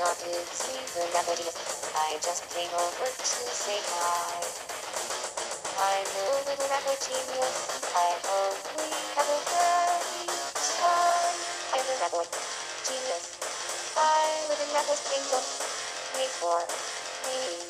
not to see the genius. I just came over to say hi. I'm a little Ratboy Genius. I hope we have a very time. I'm a Ratboy Genius. I live in Rapper's Kingdom. Wait for me.